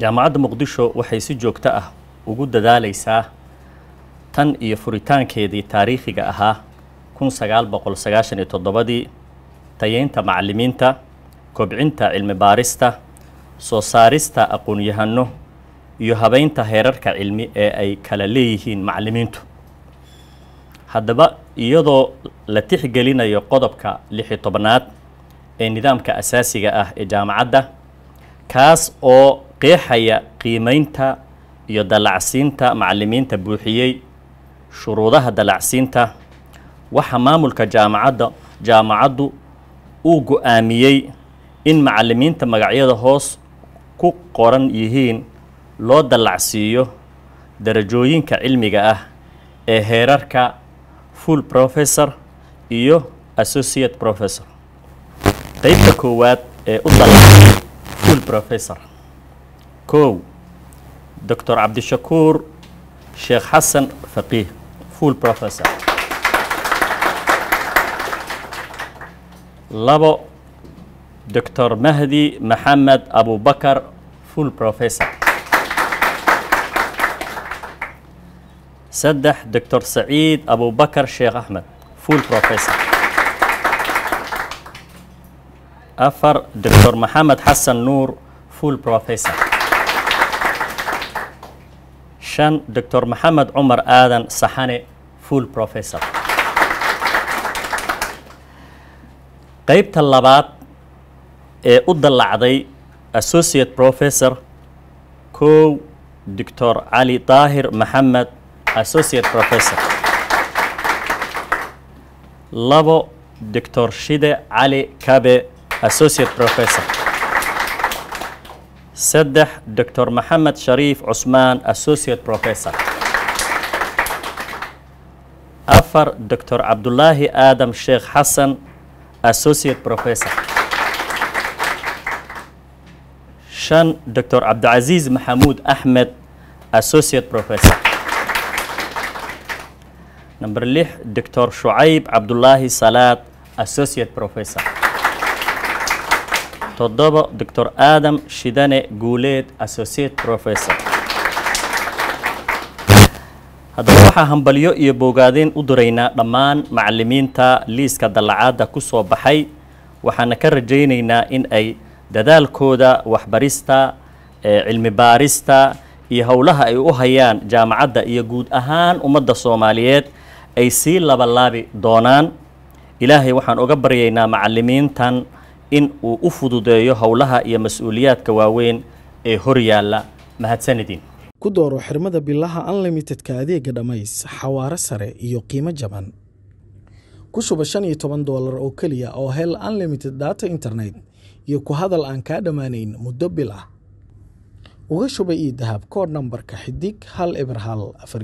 jaamacadda muqdisho waxay si joogto ah ugu dadaalaysaa tan iyo furitaankeedii taariikhiga ahaa kun sagaal boqol sagaashan iyo toddobadii. Tayeynta macallimiinta kobcinta cilmi baarista soo saarista aqoon-yahano iyo habeynta heerarka cilmi ee ay kala leeyihiin macallimiintu haddaba iyadoo la tixgelinayo qodobka lixi tobnaad ee nidaamka asaasiga ah ee jaamacadda kaas oo qeexaya qiimeynta iyo dallacsiinta macallimiinta buuxiyey shuruudaha dallacsiinta. Waxaa maamulka jaamacadda jaamacaddu uu go'aamiyey in macallimiinta magacyada hoos ku qoran yihiin loo dallacsiiyo darajooyinka cilmiga ah ee heerarka full professor iyo associate professor. Qeybta koowaad ee u dallacay full professor kow doctor cabdishakuur sheekh xasan faqiih full professor. Labo doctor mahdi maxamed abubakar full professor. Saddex doctor saciid abubakar sheekh axmed full professor. Afar doctor maxamed xasan nuur full professor shan doctor maxamed cumar aadan saxane full professor. Qeybta labaad ee u dallacday associate professor kow doctor cali daahir maxamed associate professor. Labo doctor shide cali kabe associate professor saddex doctor maxamed shariif cusmaan associate professor. Afar doctor cabdulaahi aadam sheekh xasan associate professor. Shan doctor cabdicasiis maxamuud axmed associate professor. Number lix doctor shucayb cabdulaahi salaad associate professor toddoba doctor aadam shidane guuleed associate professor. Haddaba waxaa hambalyo iyo boogaadeyn u diraynaa dhammaan macallimiinta liiska dallacaadda ku soo baxay. Waxaana ka rajaynaynaa in ay dadaalkooda waxbarista cilmi baarista iyo howlaha ay u hayaan jaamacadda iyo guud ahaan ummadda soomaaliyeed ay sii labalaabi doonaan. Ilaahay waxaan uga baryaynaa macallimiintan in uu u fududeeyo howlaha iyo mas'uuliyaadka waaweyn ee hor yaalla mahadsanidin. Ku dooro xirmada bilaha unlimitedka adeega dhammays xawaare sare iyo qiimo jaban. Ku shuba shan iyo toban doolar oo keliya oo hel unlimited data internet iyo ku hadal aan kaa dhammaanayn muddo bil ah uga shuba io dahab koodh nambarka xidig hal eber hal afar